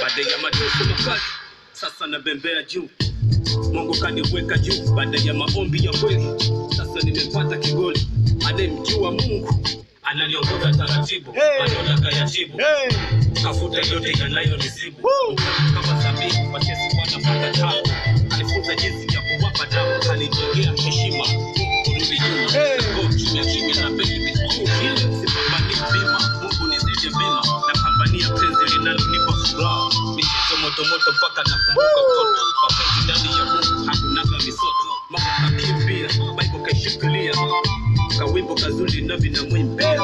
baada ya mateso makali sasa nabembea juu. Mungu kaniweka juu. Baada ya maombi ya kweli sasa nimepata kigoli. Anayemjua mungu ananiongoza taratibu. Hey! anaonaga yajibu kafuta yote yanayonisibu. Kama sabii watesi wanapata tabu michezo motomoto mpaka nakumbuka utoto mapenzi ndani ya mungu hakunaga misoto mama kakimbia bible kaishikilia kawimbo kazuri na vinamwimbia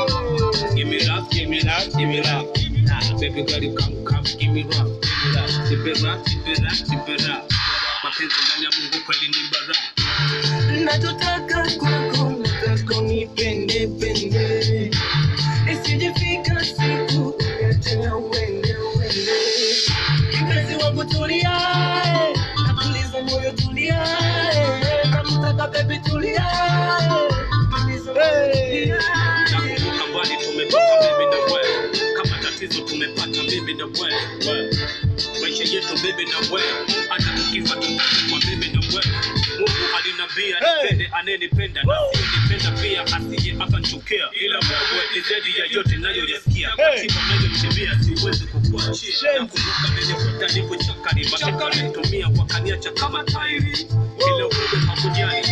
Give me love, give me love, give me love. Nah, baby girl, you come, come, give me love, give me love. Love, nipe love. Mapenzi ndani ya Mungu kweli ni baraka. nachotaka kwako mpenzi wangu tulia natuliza moyo tulia namtaka bebi tulia tuliza moyo tulia Nakumbuka mbali tumetoka mimi na wewe. Kama tatizo tumepata mimi na wewe. Maisha yetu mimi na wewe. Hata tukifa tutazikwa mimi na wewe. Mungu alinambia Hey! nipende anyenipenda na siyenipenda pia asije akanichukia. Ila wewe ni zaidi ya yote nayoyasikia. Katika nayotimia siwezi kukuachia. Shenzi. Nakumbuka kwa nilipochakari. Mateka walitumia wakaniacha kama tairi. ile uwe hakujali.